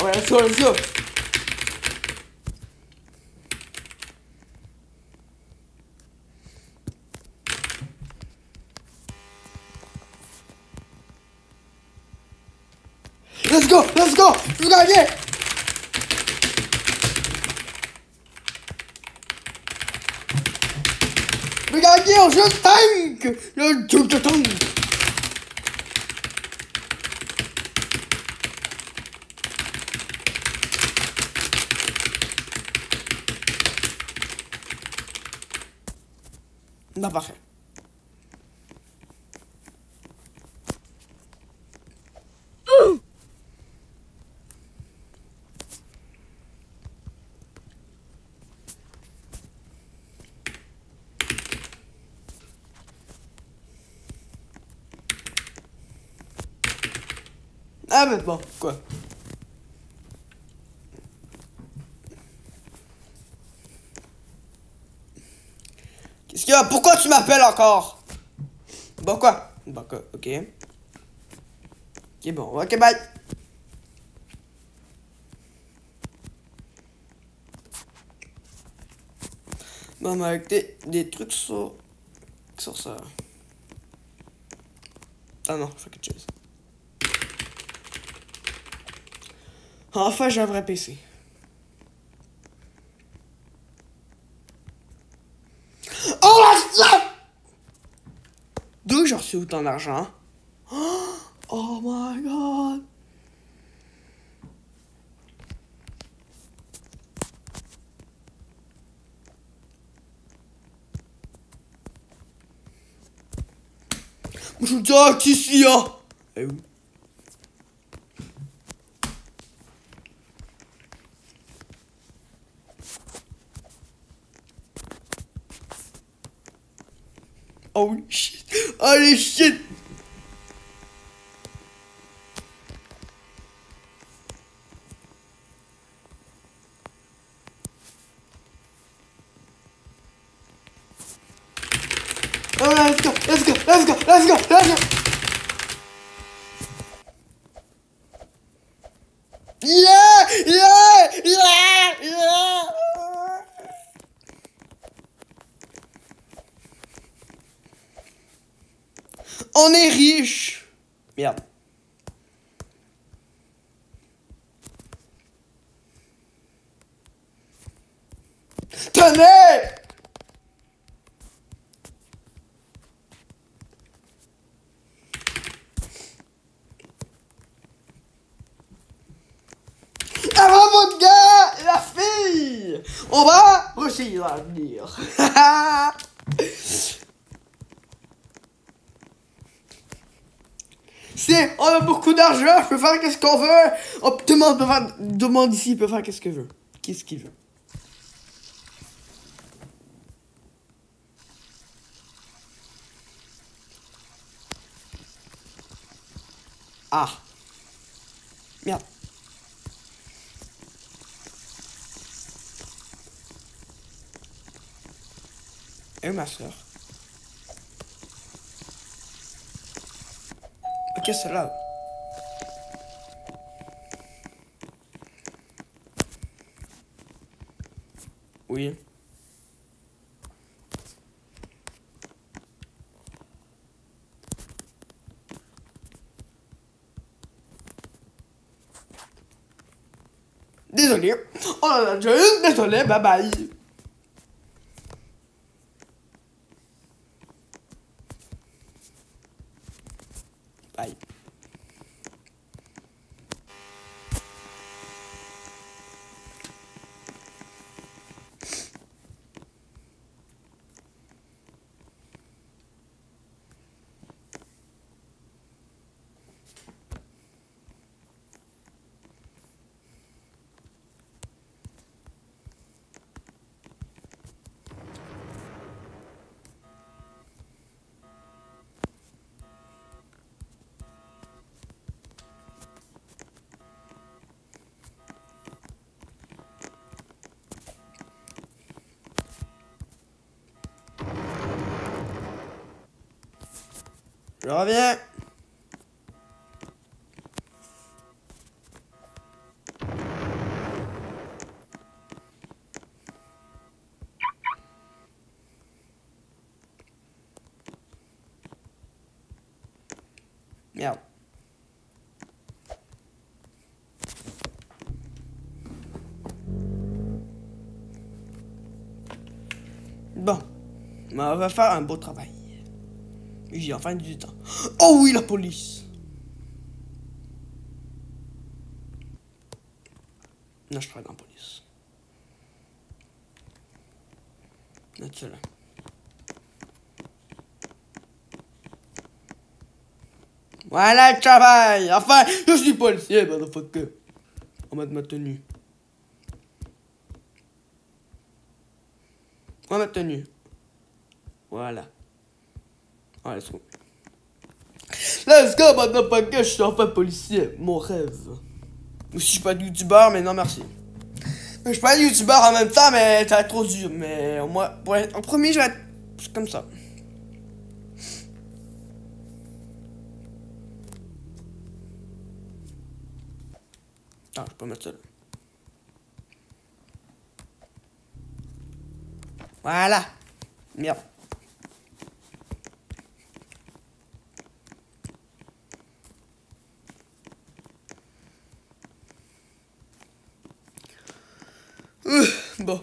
Ah ouais, let's go, let's go. Let's go, let's go, je veux gagner. Je veux gagner en jeu de tank. Le jeu de tank. Non, parfait. Ah, mais bon, quoi. A Pourquoi tu m'appelles encore? Bon, quoi? Bon, quoi Ok. Ok, bon, ok, bye. Bon, mais avec des, des trucs sur... sur ça. Ah non, je fais quelque chose. Enfin, j'ai un vrai PC. Oh la ça Reçu autant d'argent Oh my god Je vous dis, ah, qu'ici, hein Eh oui. Oh shit. Allez shit. Let's go, let's go, let's go, let's go, let's go. On est riche. Merde. Tenez Avant votre gars la fille On va réussir à venir. On a beaucoup d'argent, je peux faire qu'est-ce qu'on veut. On le monde peut monde ici peut faire qu'est-ce qu'il veut. Qu'est-ce qu'il veut. Ah. Merde. Et ma soeur. Ok, c'est là. Oui. Désolé. Oh déjà une. Désolé, bye bye. Bye. Je reviens. Merde. Bon, on va faire un beau travail. J'ai enfin du temps. Oh oui, la police. Non, je travaille dans la police. Là. Voilà le travail! Enfin, je suis policier, motherfucker! Va mettre ma tenue. Mettre ma tenue. Voilà. Ah, let's go. Let's go, motherfucker! Je suis enfin policier. Mon rêve. Ou je suis pas youtubeur, mais non merci. Je suis pas youtubeur en même temps, mais ça va être trop dur. Mais au moins, pour être, en premier, je vais être comme ça. Ah, je peux mettre ça là. Voilà. Merde. Euh, bon.